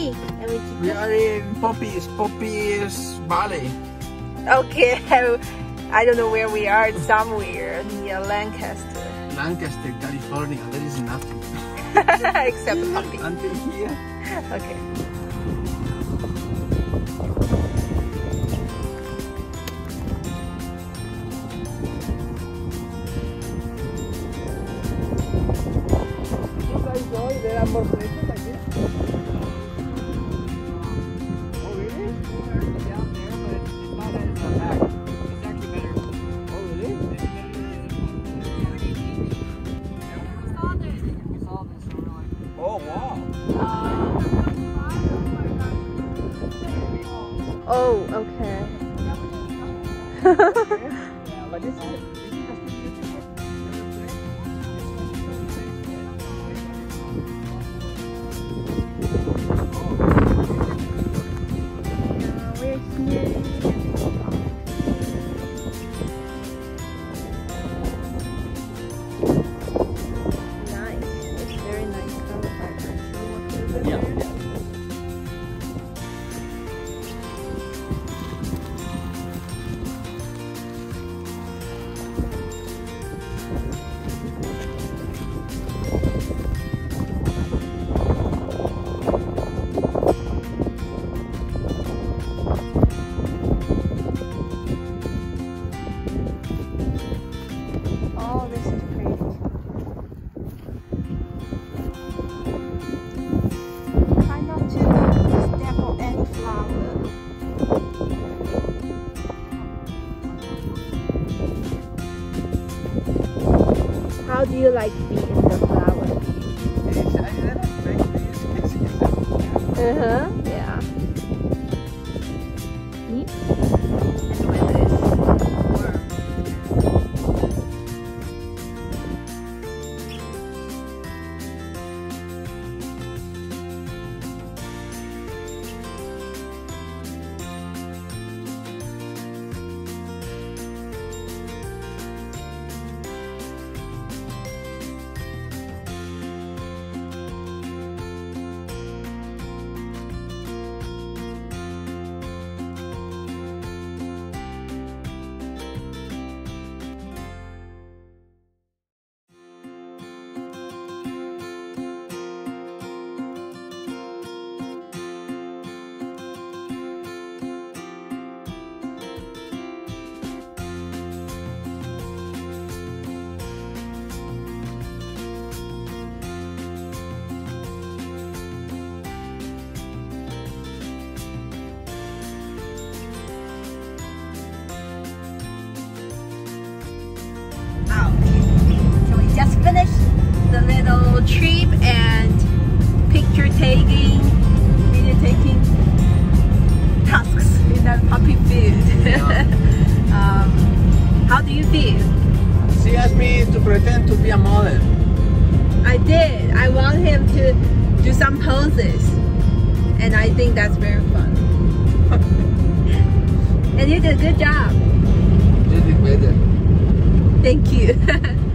we? We are in Poppies, Poppies Valley. Okay, I don't know where we are. It's somewhere near Lancaster. Lancaster, California. There is nothing. Except the puppy. Until here. Okay. Oh, okay. Yeah, but this is, do you like being in the flower? It's- finished the little trip and picture taking, video taking tasks in that puppy field. um, how do you feel? She asked me to pretend to be a model. I did. I want him to do some poses, and I think that's very fun. and you did a good job. You did better. Thank you.